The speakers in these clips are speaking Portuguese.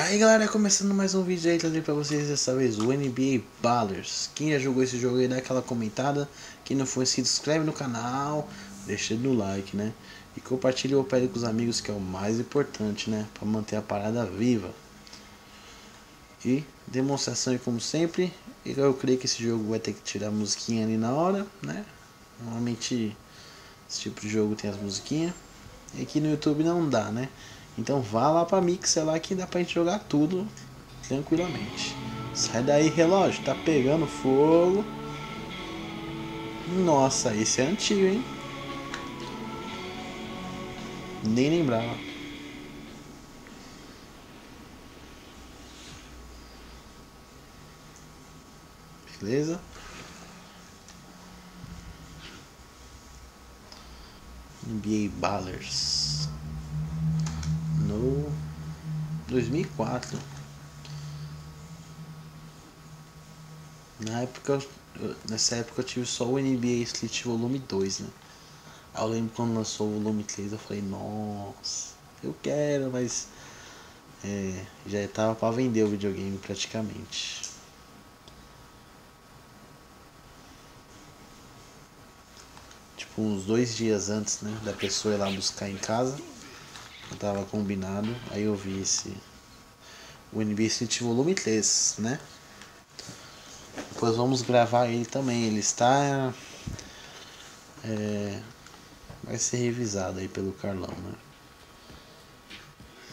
Aí galera, começando mais um vídeo aí trazer pra vocês dessa vez o NBA Ballers. Quem já jogou esse jogo aí, dá aquela comentada. Quem não inscrito, se inscreve no canal Deixa no like, né? E compartilha o pele com os amigos que é o mais importante, né? Pra manter a parada viva. E demonstração aí como sempre. Eu creio que esse jogo vai ter que tirar a musiquinha ali na hora, né? Normalmente esse tipo de jogo tem as musiquinhas E aqui no YouTube não dá, né então vá lá pra Mixer lá que dá pra gente jogar tudo tranquilamente. Sai daí, relógio, tá pegando fogo. Nossa, esse é antigo, hein? Nem lembrava. Beleza? NBA Ballers no 2004. Na época, nessa época eu tive só o NBA Street Volume 2, né? Aí eu lembro quando lançou o volume 3, eu falei, nossa, eu quero, mas é, já estava para vender o videogame praticamente. Tipo, uns dois dias antes, né, da pessoa ir lá buscar em casa. Tava combinado, aí eu vi esse. O NBA Street Volume 3, né? Depois vamos gravar ele também. Ele está. É, vai ser revisado aí pelo Carlão, né?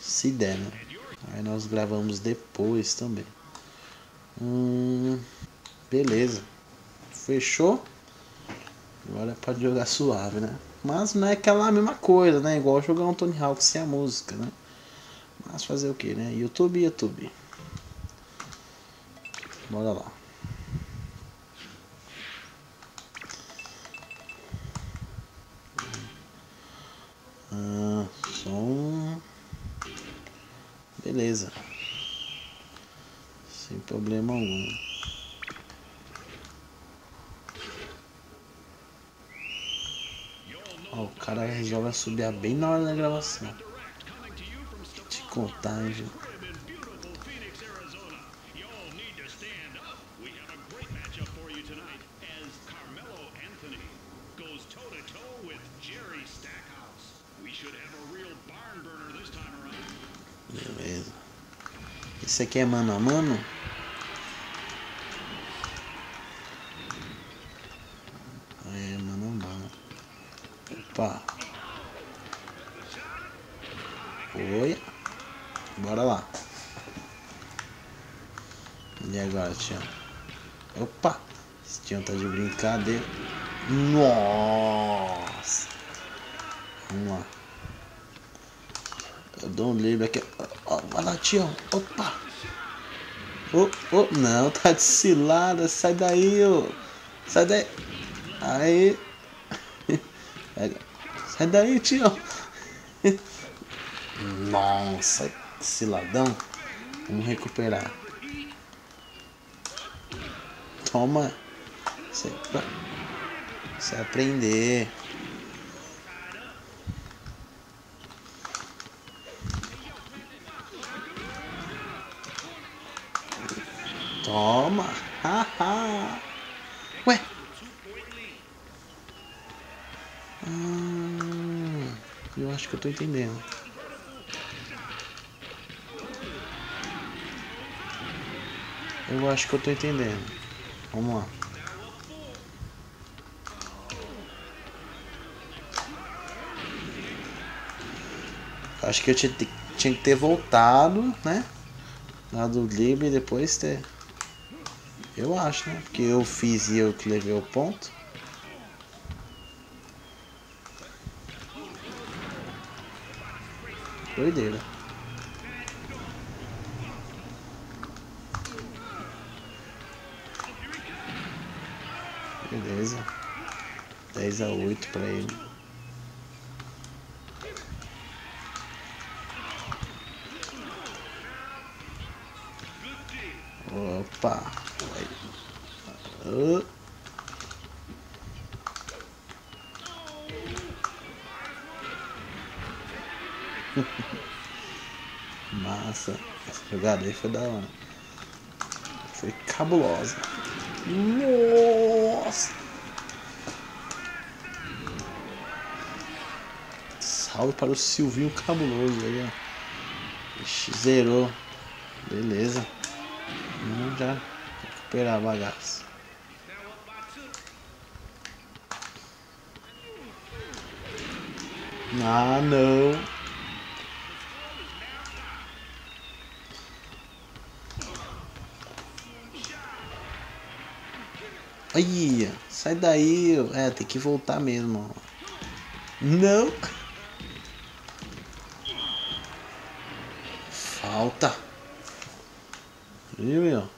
Se der, né? Aí nós gravamos depois também. Hum, beleza. Fechou? Agora pode jogar suave, né? Mas não é aquela mesma coisa, né? Igual jogar um Tony Hawk sem a música, né? Mas fazer o que, né? YouTube, YouTube. Bora lá. Ah, som. Beleza. Sem problema algum. Ó, o cara resolve subir bem na hora da gravação. De contagem. Beleza. Esse aqui é mano a mano? Opa. Bora lá. E agora, Tião? Opa! Esse Tião tá de brincadeira. Nossa! Vamos lá. Eu dou um livro aqui. Ó, vai lá, Tião. Opa! Oh, oh, não, tá de cilada. Sai daí, ô. Sai daí. Aí. Sai daí, tio. Nossa, ciladão. Vamos recuperar. Toma. Você vai aprender. Toma. Haha. Ué. Hum, eu acho que eu tô entendendo. Eu acho que eu tô entendendo. Vamos lá. Acho que eu tinha, tinha que ter voltado, né? Lá do livre e depois ter. Eu acho, né? Porque eu fiz e eu que levei o ponto. Doideira. Beleza. 10 a 8 para ele. Opa. Uh. Massa. Essa jogada aí foi da hora. Foi cabulosa. Nossa! Salve para o Silvinho cabuloso aí, ó. Ixi, zerou. Beleza. Vamos já recuperar a bagaça. Ah, não. Aí, sai daí. É, tem que voltar mesmo. Não. Falta. Viu, meu?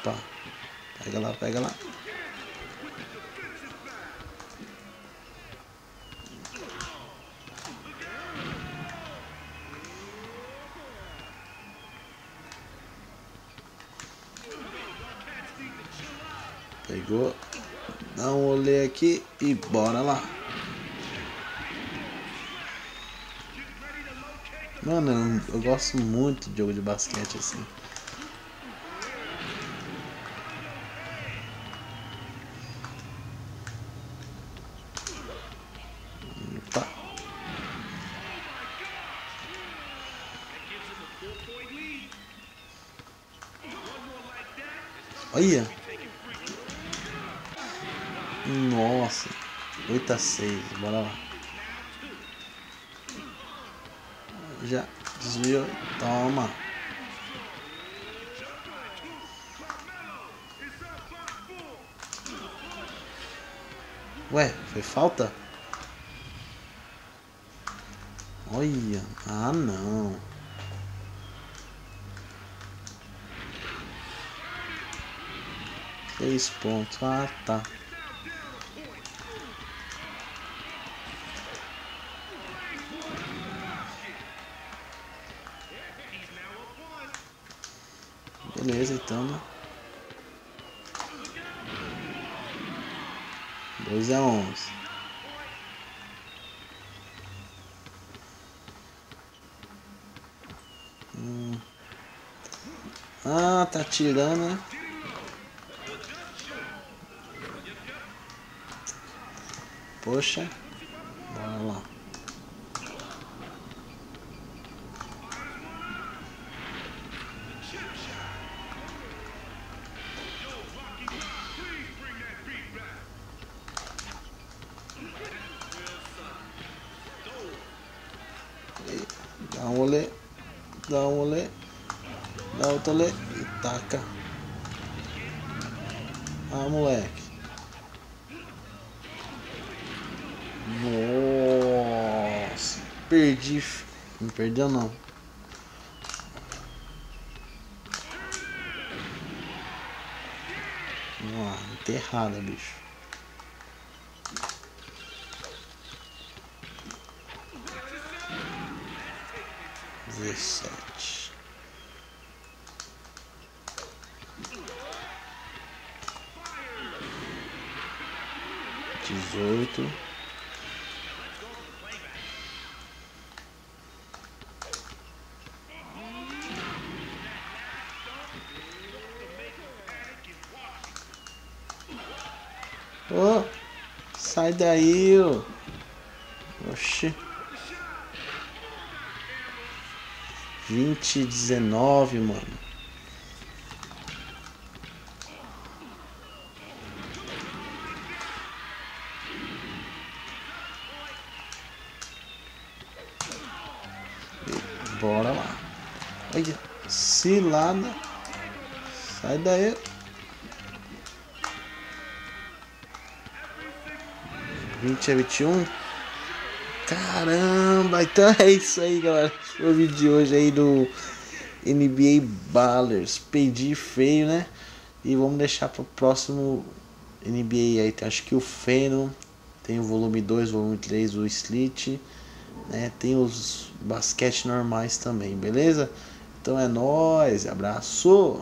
Opa. Pega lá, pega lá. Pegou. Dá um olê aqui e bora lá. Mano, eu, eu gosto muito de jogo de basquete assim. Tá. Olha. Nossa. 8 a 6. Bora lá. Já desviou. Toma. Ué, foi falta? Olha. Ah, não. Seis pontos. Ah, tá. Beleza, então, né? 2 a 11. Hum. Ah, tá tirando, né? Poxa. Dá um olé. Dá outro olé. E taca. Ah, moleque. Nossa. Perdi. Não perdeu não. Vamos lá, enterrada, bicho. Dezessete. Dezoito. Ô, sai daí, ô. Oxi. Vinte e dezenove, mano. Bora lá. Olha, cilada. Sai daí. Vinte a vinte e um. Caramba, então é isso aí, galera. O vídeo de hoje aí do NBA Ballers. Perdi feio, né? E vamos deixar pro próximo NBA aí. Acho que o Feno. Tem o volume 2, volume 3, o Slit. Né? Tem os basquete normais também, beleza? Então é nóis, abraço!